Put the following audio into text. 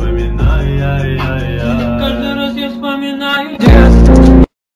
вспоминая